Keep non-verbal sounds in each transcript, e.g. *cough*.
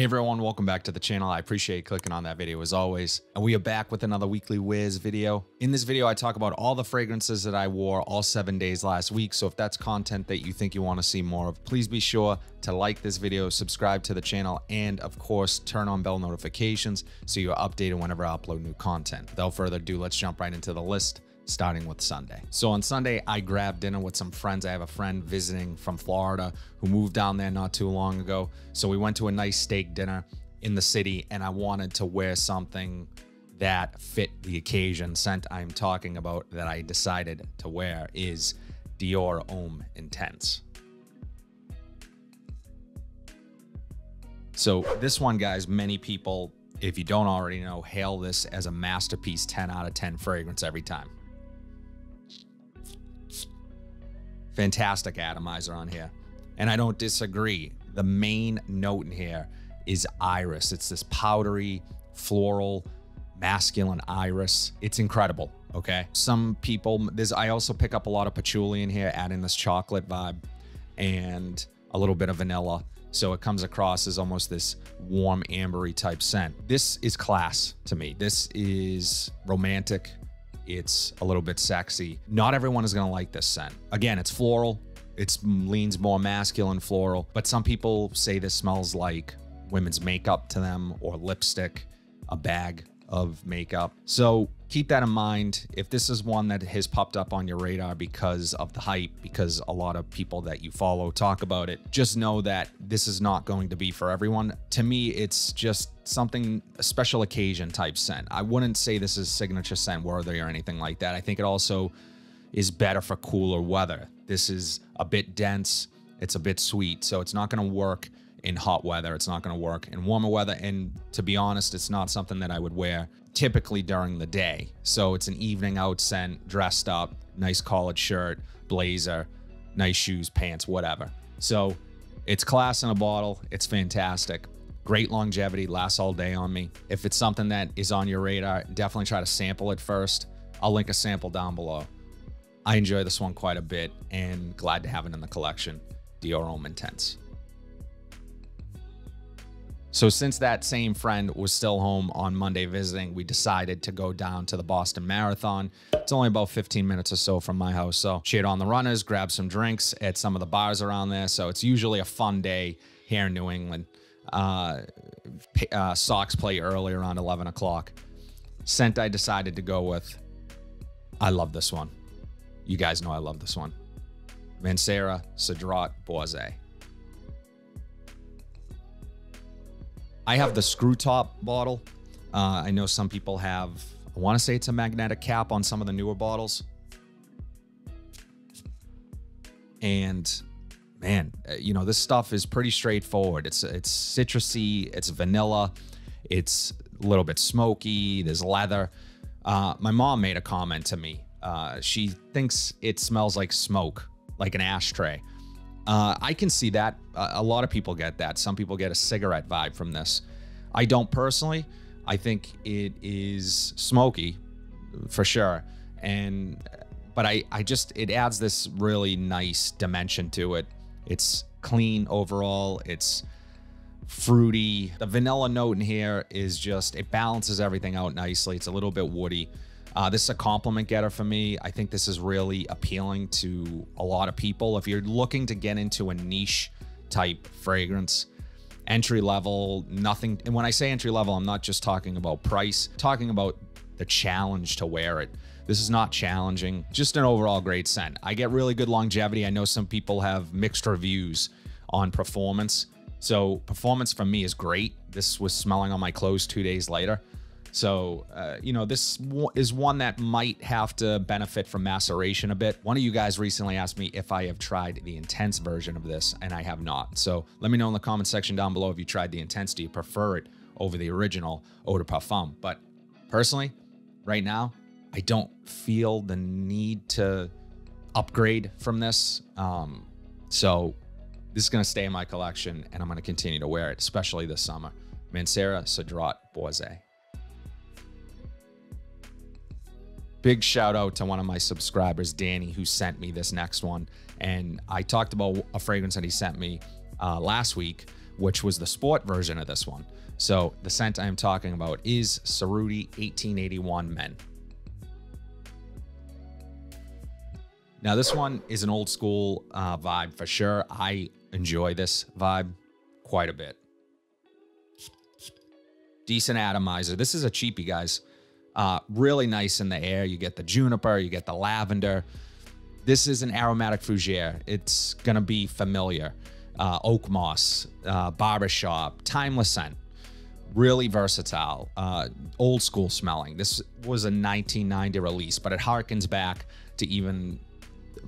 Hey everyone, welcome back to the channel. I appreciate clicking on that video as always. And we are back with another weekly wears video. In this video, I talk about all the fragrances that I wore all seven days last week. So if that's content that you think you want to see more of, please be sure to like this video, subscribe to the channel, and of course, turn on bell notifications so you're updated whenever I upload new content. Without further ado, let's jump right into the list starting with Sunday. So on Sunday, I grabbed dinner with some friends. I have a friend visiting from Florida who moved down there not too long ago. So we went to a nice steak dinner in the city, and I wanted to wear something that fit the occasion. Scent I'm talking about that I decided to wear is Dior Homme Intense. So this one, guys, many people, if you don't already know, hail this as a masterpiece 10 out of 10 fragrance every time. Fantastic atomizer on here. And I don't disagree. The main note in here is iris. It's this powdery, floral, masculine iris. It's incredible. Okay. Some people, there's, I also pick up a lot of patchouli in here, adding this chocolate vibe and a little bit of vanilla. So it comes across as almost this warm, ambery type scent. This is class to me. This is romantic. It's a little bit sexy. Not everyone is to like this scent. Again, it's floral. It mm, leans more masculine floral, but some people say this smells like women's makeup to them or lipstick, a bag of makeup. So keep that in mind. If this is one that has popped up on your radar because of the hype, because a lot of people that you follow talk about it, just know that this is not going to be for everyone. To me, it's just something, a special occasion type scent. I wouldn't say this is signature scent worthy or anything like that. I think it also is better for cooler weather. This is a bit dense, it's a bit sweet, so it's not going to work in hot weather. It's not going to work in warmer weather. And to be honest, it's not something that I would wear typically during the day. So it's an evening out scent, dressed up, nice collared shirt, blazer, nice shoes, pants, whatever. So it's class in a bottle. It's fantastic. Great longevity, lasts all day on me. If it's something that is on your radar, definitely try to sample it first. I'll link a sample down below. I enjoy this one quite a bit and glad to have it in the collection. Dior Homme Intense. So since that same friend was still home on Monday visiting, we decided to go down to the Boston Marathon. It's only about 15 minutes or so from my house. So cheered on the runners, grabbed some drinks at some of the bars around there. So it's usually a fun day here in New England. Uh, uh, Sox play early around 11 o'clock. Scent I decided to go with. I love this one. You guys know I love this one. Mancera Cedrat Boise. I have the screw top bottle. Uh, I know some people have, I want to say it's a magnetic cap on some of the newer bottles. And man, uh, you know, this stuff is pretty straightforward. It's it's citrusy, it's vanilla, it's a little bit smoky, there's leather. Uh, my mom made a comment to me. Uh, she thinks it smells like smoke, like an ashtray. Uh, I can see that. a lot of people get that. Some people get a cigarette vibe from this. I don't personally. I think it is smoky for sure. And, but I, I just, it adds this really nice dimension to it. It's clean overall. It's fruity. The vanilla note in here is just, it balances everything out nicely. It's a little bit woody. Uh, this is a compliment getter for me. I think this is really appealing to a lot of people. If you're looking to get into a niche type fragrance, entry level, nothing. And when I say entry level, I'm not just talking about price, I'm talking about the challenge to wear it. This is not challenging, just an overall great scent. I get really good longevity. I know some people have mixed reviews on performance. So performance for me is great. This was smelling on my clothes two days later. So, uh, you know, this is one that might have to benefit from maceration a bit. One of you guys recently asked me if I have tried the intense version of this, and I have not. So let me know in the comment section down below if you tried the intense. Do you prefer it over the original Eau de Parfum? But personally, right now, I don't feel the need to upgrade from this. Um, so this is going to stay in my collection, and I'm going to continue to wear it, especially this summer. Mancera Cedrat Boise. Big shout out to one of my subscribers, Danny, who sent me this next one. And I talked about a fragrance that he sent me uh, last week, which was the sport version of this one. So the scent I am talking about is Cerruti 1881 Men. Now, this one is an old school uh, vibe for sure. I enjoy this vibe quite a bit. Decent atomizer. This is a cheapie, guys. Uh, really nice in the air. You get the juniper, you get the lavender. This is an aromatic fougere. It's going to be familiar. Uh, oak moss, uh, barbershop, timeless scent really versatile, uh, old school smelling. This was a 1990 release, but it harkens back to even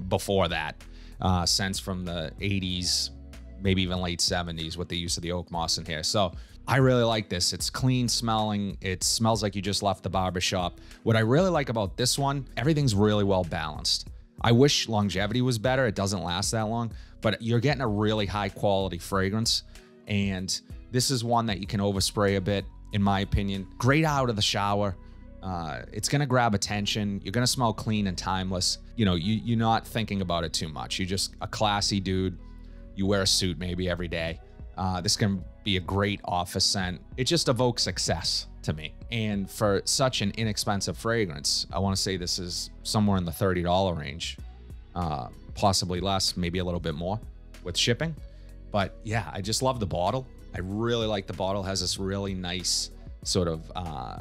before that, uh, scents from the 80s, maybe even late 70s with the use of the oak moss in here. So I really like this. It's clean smelling. It smells like you just left the barbershop. What I really like about this one, everything's really well balanced. I wish longevity was better. It doesn't last that long, but you're getting a really high quality fragrance. And this is one that you can overspray a bit, in my opinion. Great out of the shower. Uh, it's gonna grab attention. You're gonna smell clean and timeless. You know, you, you're not thinking about it too much. You're just a classy dude. You wear a suit maybe every day. Uh, this can be a great office scent. It just evokes success to me. And for such an inexpensive fragrance, I want to say this is somewhere in the $30 range, uh, possibly less, maybe a little bit more with shipping. But yeah, I just love the bottle. I really like the bottle. It has this really nice sort of uh,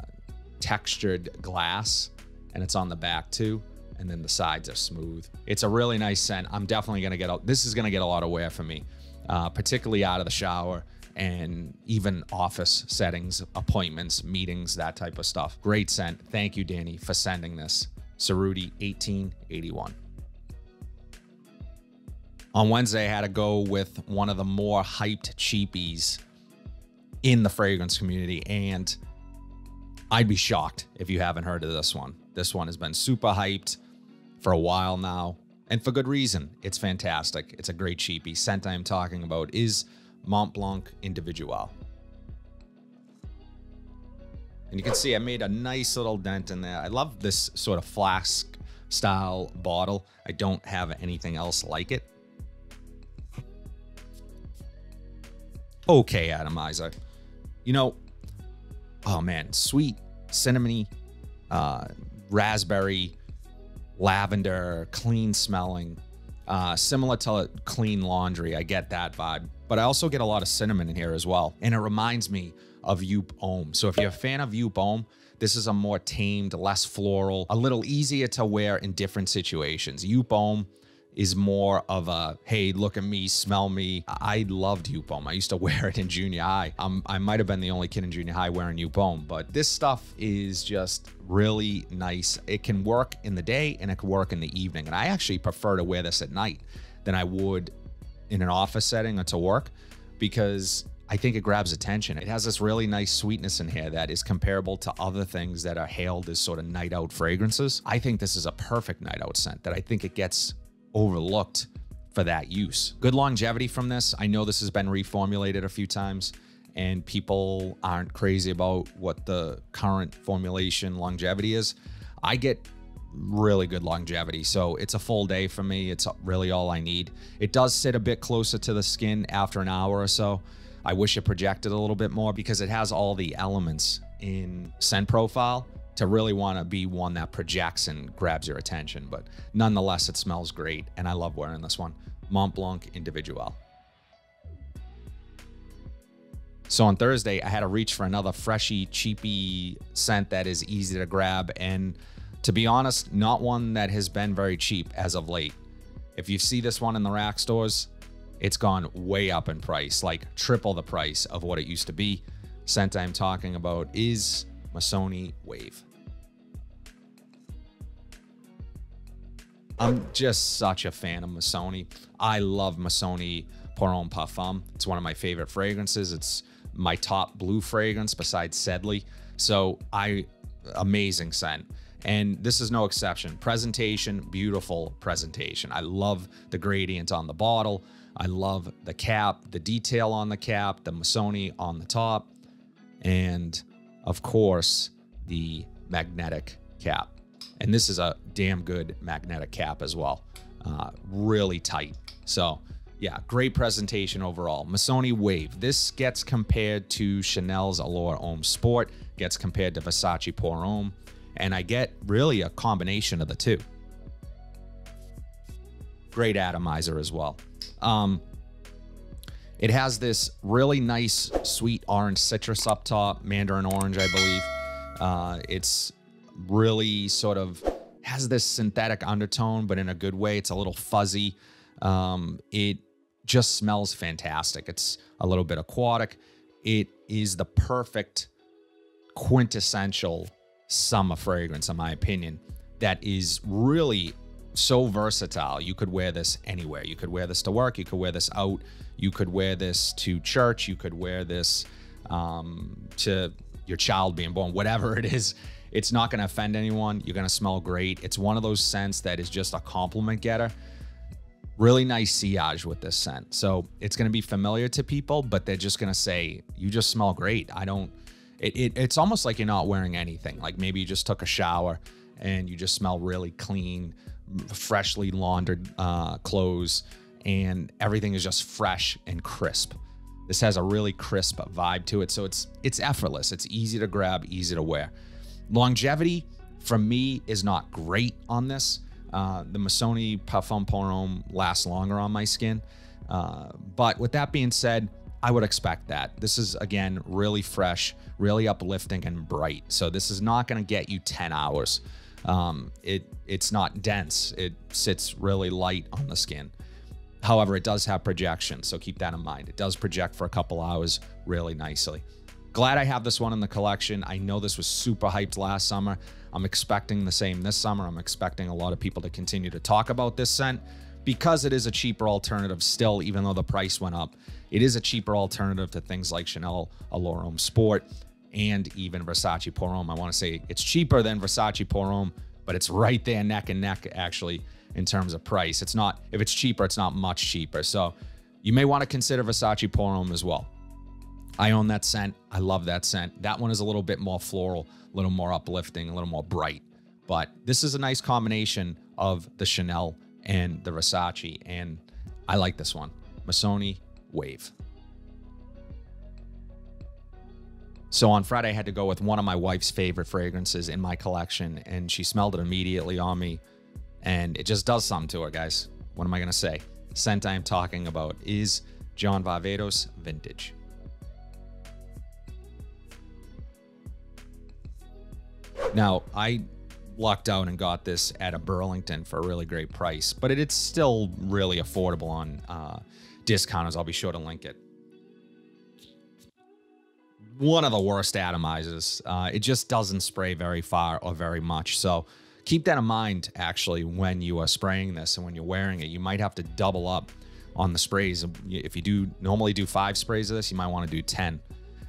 textured glass, and it's on the back too. And then the sides are smooth. It's a really nice scent. I'm definitely gonna get a, this is gonna get a lot of wear for me, uh, particularly out of the shower and even office settings, appointments, meetings, that type of stuff. Great scent. Thank you, Danny, for sending this. Cerruti 1881. On Wednesday, I had to go with one of the more hyped cheapies in the fragrance community. And I'd be shocked if you haven't heard of this one. This one has been super hyped for a while now, and for good reason. It's fantastic. It's a great cheapie. Scent I'm talking about is Mont Blanc Individuel. And you can see I made a nice little dent in there. I love this sort of flask style bottle. I don't have anything else like it. okay atomizer. You know, oh man, sweet, cinnamony, uh, raspberry, lavender, clean smelling, uh, similar to clean laundry. I get that vibe, but I also get a lot of cinnamon in here as well. And it reminds me of Joop Homme. So if you're a fan of Joop Homme, this is a more tamed, less floral, a little easier to wear in different situations. Joop Homme is more of a hey look at me smell me. I loved Homme i used to *laughs* wear it in junior high. Um, i might have been the only kid in junior high wearing Homme but this stuff is just really nice. It can work in the day and it can work in the evening. And i actually prefer to wear this at night than i would in an office setting or to work because I think it grabs attention. It has this really nice sweetness in here that is comparable to other things that are hailed as sort of night out fragrances. I think this is a perfect night out scent that I think it gets overlooked for that use. Good longevity from this. I know this has been reformulated a few times and people aren't crazy about what the current formulation longevity is. I get really good longevity. So it's a full day for me. It's really all I need. It does sit a bit closer to the skin after an hour or so. I wish it projected a little bit more because it has all the elements in scent profile to really want to be one that projects and grabs your attention. But nonetheless, it smells great, and I love wearing this one. Mont Blanc Individuel. So on Thursday, I had to reach for another freshy, cheapy scent that is easy to grab. And to be honest, not one that has been very cheap as of late. If you see this one in the rack stores, it's gone way up in price, like triple the price of what it used to be. Scent I'm talking about is Missoni Wave. I'm just such a fan of Missoni. I love Missoni Pour Homme Parfum. It's one of my favorite fragrances. It's my top blue fragrance besides Sedley. So I, amazing scent. And this is no exception. Presentation, beautiful presentation. I love the gradient on the bottle. I love the cap, the detail on the cap, the Missoni on the top. And of course, the magnetic cap. And this is a damn good magnetic cap as well. Uh, really tight. So yeah, great presentation overall. Missoni Wave. This gets compared to Chanel's Allure Homme Sport, gets compared to Versace Pour and I get really a combination of the two. Great atomizer as well. Um, it has this really nice sweet orange citrus up top, mandarin orange, I believe. Uh, it's really sort of has this synthetic undertone, but in a good way. It's a little fuzzy. Um, it just smells fantastic. It's a little bit aquatic. It is the perfect quintessential summer fragrance, in my opinion, that is really so versatile. You could wear this anywhere. You could wear this to work. You could wear this out. You could wear this to church. You could wear this um, to your child being born, whatever it is. It's not going to offend anyone. You're going to smell great. It's one of those scents that is just a compliment getter. Really nice sillage with this scent. So it's going to be familiar to people, but they're just going to say, You just smell great. I don't, it, it, it's almost like you're not wearing anything. Like maybe you just took a shower and you just smell really clean, freshly laundered uh, clothes, and everything is just fresh and crisp. This has a really crisp vibe to it, so it's it's effortless. It's easy to grab, easy to wear. Longevity for me is not great on this. Uh, the Missoni Parfum lasts longer on my skin. Uh, but with that being said, I would expect that. This is, again, really fresh, really uplifting and bright. So this is not going to get you 10 hours. Um, it It's not dense. It sits really light on the skin. However, it does have projection, so keep that in mind. It does project for a couple hours really nicely. Glad I have this one in the collection. I know this was super hyped last summer. I'm expecting the same this summer. I'm expecting a lot of people to continue to talk about this scent because it is a cheaper alternative still, even though the price went up. It is a cheaper alternative to things like Chanel Homme Sport and even Versace Pour Homme. I want to say it's cheaper than Versace Pour Homme, but it's right there neck and neck actually in terms of price. It's not, if it's cheaper, it's not much cheaper. So you may want to consider Versace Pour Homme as well. I own that scent. I love that scent. That one is a little bit more floral, a little more uplifting, a little more bright. But this is a nice combination of the Chanel and the Versace. And I like this one. Missoni Wave. So on Friday, I had to go with one of my wife's favorite fragrances in my collection, and she smelled it immediately on me, and it just does something to her, guys. What am I gonna say? The scent I am talking about is John Varvatos Vintage. Now, I lucked out and got this at a Burlington for a really great price, but it's still really affordable on uh. I'll be sure to link it. One of the worst atomizers. Uh, it just doesn't spray very far or very much. So keep that in mind, actually, when you are spraying this and when you're wearing it. You might have to double up on the sprays. If you do normally do five sprays of this, you might want to do 10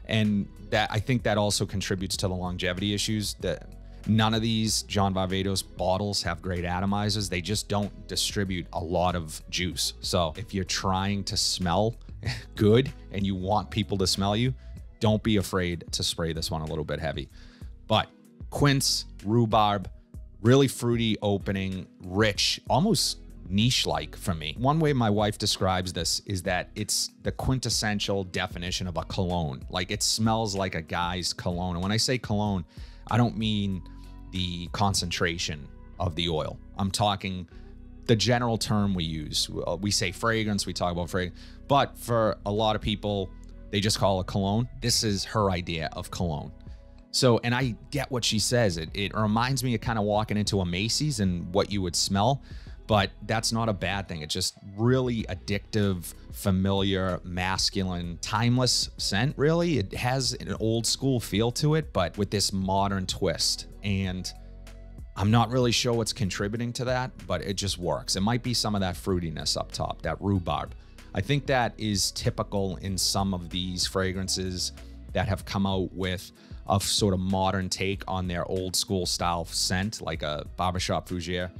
and that I think that also contributes to the longevity issues that none of these John Varvatos bottles have great atomizers. They just don't distribute a lot of juice. So if you're trying to smell *laughs* good and you want people to smell you, don't be afraid to spray this one a little bit heavy. But quince, rhubarb, really fruity opening, rich, almost niche like for me. One way my wife describes this is that it's the quintessential definition of a cologne. Like it smells like a guy's cologne. And when I say cologne, I don't mean the concentration of the oil. I'm talking the general term we use. Uh, we say fragrance, we talk about fragrance, but for a lot of people, they just call it cologne. This is her idea of cologne. So, and I get what she says. It, it reminds me of kind of walking into a Macy's and what you would smell but that's not a bad thing. It's just really addictive, familiar, masculine, timeless scent, really. It has an old school feel to it, but with this modern twist. And I'm not really sure what's contributing to that, but it just works. It might be some of that fruitiness up top, that rhubarb. I think that is typical in some of these fragrances that have come out with a sort of modern take on their old school style scent, like a barbershop fougere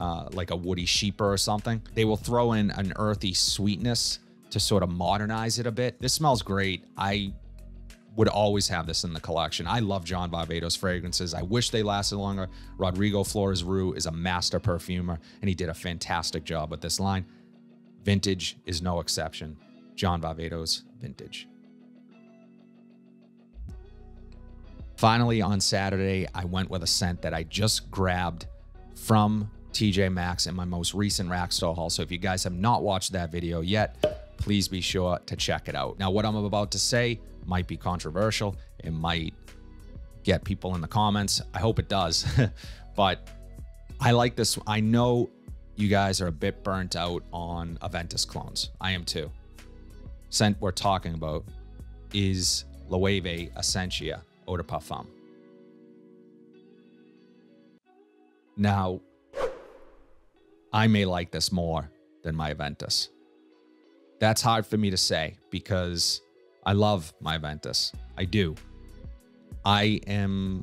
uh, like a woody chypre or something. They will throw in an earthy sweetness to sort of modernize it a bit. This smells great. I would always have this in the collection. I love John Varvatos fragrances. I wish they lasted longer. Rodrigo Flores-Roux is a master perfumer, and he did a fantastic job with this line. Vintage is no exception. John Varvatos Vintage. Finally, on Saturday, I went with a scent that I just grabbed from TJ Maxx in my most recent rack store haul. So if you guys have not watched that video yet, please be sure to check it out. Now, what I'm about to say might be controversial. It might get people in the comments. I hope it does. *laughs* but I like this. I know you guys are a bit burnt out on Aventus clones. I am too. Scent we're talking about is Loewe Esencia eau de parfum. Now, I may like this more than my Aventus. That's hard for me to say because I love my Aventus. I do. I am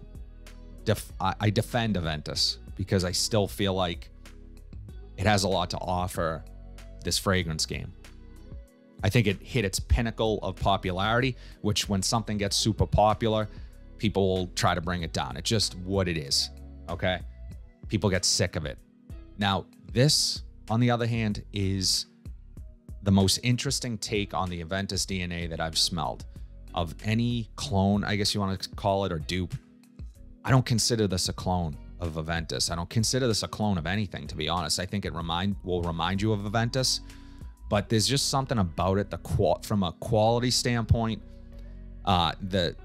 def- I defend Aventus because I still feel like it has a lot to offer this fragrance game. I think it hit its pinnacle of popularity, which when something gets super popular, people will try to bring it down. It's just what it is. Okay. People get sick of it. Now, this, on the other hand, is the most interesting take on the Aventus DNA that I've smelled of any clone, I guess you want to call it, or dupe. I don't consider this a clone of Aventus. I don't consider this a clone of anything, to be honest. I think it remind will remind you of Aventus, but there's just something about it. The qual from a quality standpoint, uh, the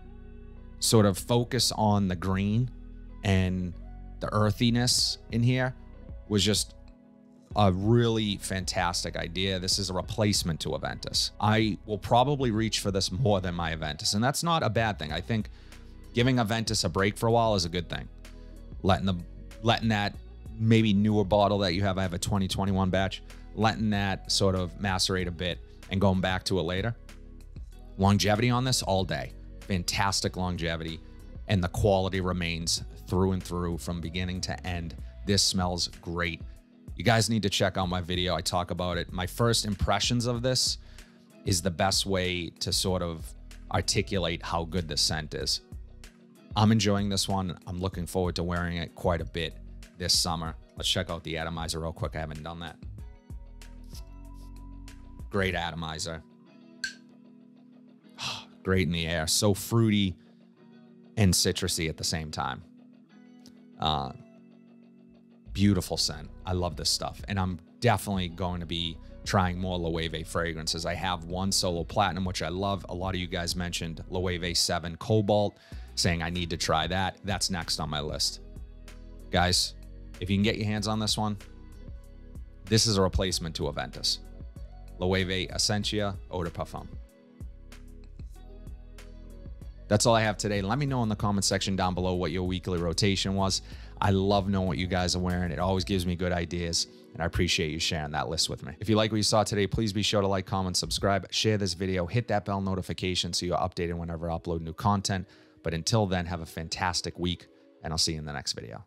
sort of focus on the green and the earthiness in here was just a really fantastic idea. This is a replacement to Aventus. I will probably reach for this more than my Aventus, and that's not a bad thing. I think giving Aventus a break for a while is a good thing. Letting the letting that maybe newer bottle that you have, I have a 2021 batch, letting that sort of macerate a bit and going back to it later. Longevity on this all day fantastic longevity, and the quality remains through and through from beginning to end. This smells great. You guys need to check out my video. I talk about it. My first impressions of this is the best way to sort of articulate how good the scent is. I'm enjoying this one. I'm looking forward to wearing it quite a bit this summer. Let's check out the atomizer real quick. I haven't done that. Great atomizer *sighs* great in the air, so fruity and citrusy at the same time. Uh, beautiful scent. I love this stuff. And I'm definitely going to be trying more Loewe fragrances. I have one solo platinum, which I love. A lot of you guys mentioned Loewe 7 Cobalt, saying I need to try that. That's next on my list. Guys, if you can get your hands on this one, this is a replacement to Aventus. Loewe Esencia Eau de Parfum. That's all I have today. Let me know in the comment section down below what your weekly rotation was. I love knowing what you guys are wearing. It always gives me good ideas, and I appreciate you sharing that list with me. If you like what you saw today, please be sure to like, comment, subscribe, share this video, hit that bell notification so you're updated whenever I upload new content. But until then, have a fantastic week, and I'll see you in the next video.